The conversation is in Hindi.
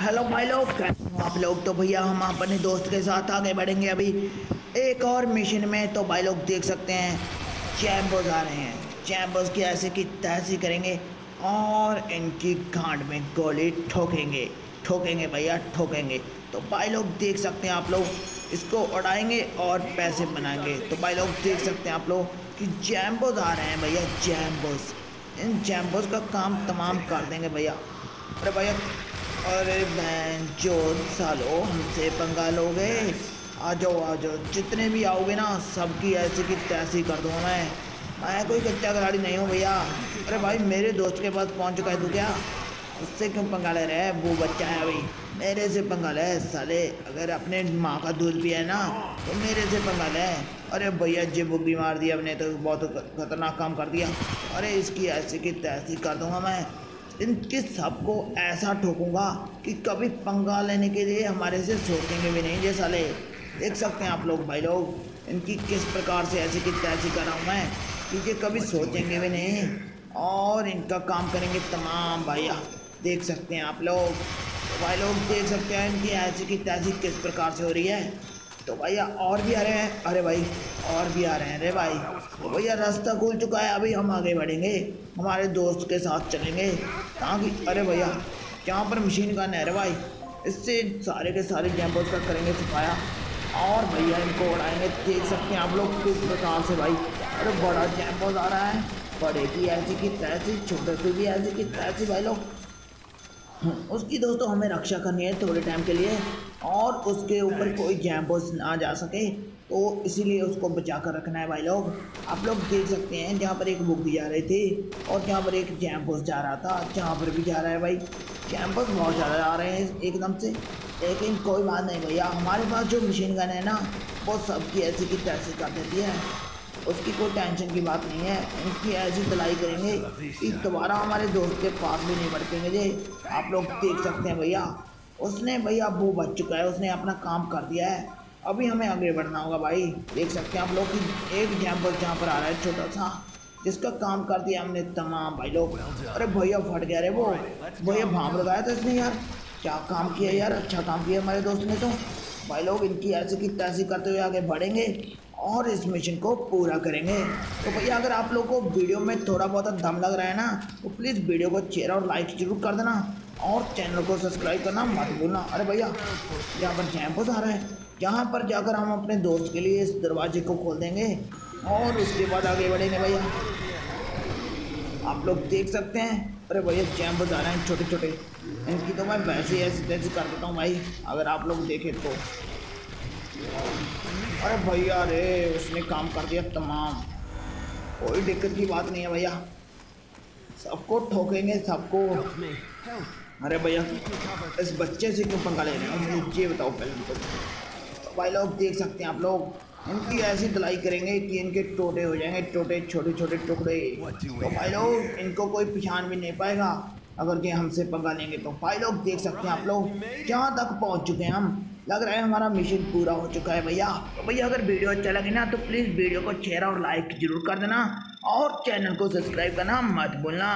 हेलो भाई लोग कैसे हो आप लोग? तो भैया, हम अपने दोस्त के साथ आगे बढ़ेंगे अभी। एक और मिशन में तो भाई लोग देख सकते हैं चैम्बोज आ रहे हैं। चैम्बोज की ऐसे की तैसी करेंगे और इनकी गांड में गोली ठोकेंगे। ठोकेंगे भैया, ठोकेंगे। तो भाई लोग देख सकते हैं आप लोग, इसको उड़ाएँगे और पैसे बनाएँगे। तो भाई लोग देख सकते हैं आप लोग कि जैम्बोज आ रहे हैं भैया जैम्बोज इन जैम्बोज का काम तमाम कर देंगे भैया। अरे भैया अरे बहन, जो सालो हमसे पंगा लोगे आ जाओ आ जाओ जितने भी आओगे ना, सबकी ऐसी की तैसी कर दूँगा मैं। मैं कोई कच्चा खिलाड़ी नहीं हूँ भैया। अरे भाई, मेरे दोस्त के पास पहुँच चुका है तू क्या? उससे क्यों पंगा ले रहे वो बच्चा है भाई। मेरे से पंगा ले, साले। अगर अपने माँ का दूध पिया है ना तो मेरे से पंगा ले। अरे भैया जे बुग्गी मार दिया अपने तो बहुत खतरनाक काम कर दिया। अरे इसकी ऐसी की तैसी कर दूँगा मैं। इनके सबको ऐसा ठोकूँगा कि कभी पंगा लेने के लिए हमारे से सोचेंगे भी नहीं जैसा ले। देख सकते हैं आप लोग भाई लोग इनकी किस प्रकार से ऐसी की तैसी कर रहा हूँ मैं कि ये कभी सोचेंगे भी नहीं। और इनका काम करेंगे तमाम भैया देख सकते हैं आप लोग। तो भाई लोग देख सकते हैं इनकी ऐसी की तैसी किस प्रकार से हो रही है। तो भैया और भी आ रहे हैं? अरे भाई और भी आ रहे हैं अरे भाई। तो भैया रास्ता खुल चुका है अभी हम आगे बढ़ेंगे हमारे दोस्त के साथ चलेंगे। ताकि, अरे भैया, यहाँ पर मशीन गन है भाई। इससे सारे के सारे जैम्पोज का करेंगे सफाया और भैया इनको उड़ाएँगे देख सकते हैं आप लोग किस प्रकार से भाई? अरे बड़ा जैम्पोज आ रहा है। बड़े की ऐसी की तैसी, छोटे से भी ऐसी की तैसी भाई लोग। उसकी दोस्तों, हमें रक्षा करनी है थोड़े टाइम के लिए। और उसके ऊपर कोई जैम्पोस ना जा सके तो इसीलिए उसको बचा कर रखना है भाई लोग। आप लोग देख सकते हैं, जहाँ पर एक बुक भी जा रही थी और जहाँ पर एक जैम्पोस जा रहा था, जहाँ पर भी जा रहा है भाई। जैम्पोस बहुत ज़्यादा आ रहे हैं एकदम से। लेकिन कोई बात नहीं भैया, हमारे पास जो मशीन गन है ना, वो सबकी ऐसी की तैसी कर देती है। उसकी कोई टेंशन की बात नहीं है। इनकी ऐसी तलाई करेंगे कि दोबारा हमारे दोस्त के पास भी नहीं बढ़तेंगे जे। आप लोग देख सकते हैं भैया। उसने भैया वो बच चुका है, उसने अपना काम कर दिया है। अभी हमें आगे बढ़ना होगा भाई। देख सकते हैं आप लोग कि एक एग्ज़ाम्पल जहाँ पर आ रहा है छोटा सा जिसका काम कर दिया हमने तमाम भाई लोग। अरे भैया फट गया रे वो। भैया भाम लगाया था इसने यार। क्या काम किया यार? अच्छा काम किया हमारे दोस्त ने तो। भाई लोग, इनकी ऐसी की तैसी करते हुए आगे बढ़ेंगे और इस मिशन को पूरा करेंगे। तो भैया, अगर आप लोग को वीडियो में थोड़ा बहुत दम लग रहा है ना तो प्लीज़ वीडियो को शेयर और लाइक ज़रूर कर देना। और चैनल को सब्सक्राइब करना मत भूलना। अरे भैया, यहाँ पर जैम्पोस आ रहा है। यहाँ पर जाकर हम अपने दोस्त के लिए इस दरवाजे को खोल देंगे। और उसके बाद आगे बढ़ेंगे भैया। आप लोग देख सकते हैं। अरे भैया जैम्पोस आ रहे हैं छोटे छोटे इनकी तो मैं वैसे ही ऐसी तैसी कर देता हूँ भाई, अगर आप लोग देखें तो। अरे भैया अरे उसने काम कर दिया तमाम। कोई दिक्कत की बात नहीं है भैया। सबको ठोकेंगे, सबको। अरे भैया, इस बच्चे से क्यों पंगा ले रहे हो? मुझे ये बताओ पहले तो भाई लोग, देख सकते हैं आप लोग, इनकी ऐसी धलाई करेंगे कि इनके टोटे हो जाएँगे, टोटे, छोटे छोटे टुकड़े। तो भाई लोग, इनको कोई पहचान भी नहीं पाएगा, अगर ये हमसे पंगा लेंगे तो। भाई लोग, देख सकते हैं आप लोग, जहाँ तक पहुँच चुके हैं हम, लग रहा है हमारा मिशन पूरा हो चुका है भैया। तो भैया, अगर वीडियो अच्छा लगे ना तो प्लीज़ वीडियो को शेयर और लाइक ज़रूर कर देना, और चैनल को सब्सक्राइब करना मत भूलना।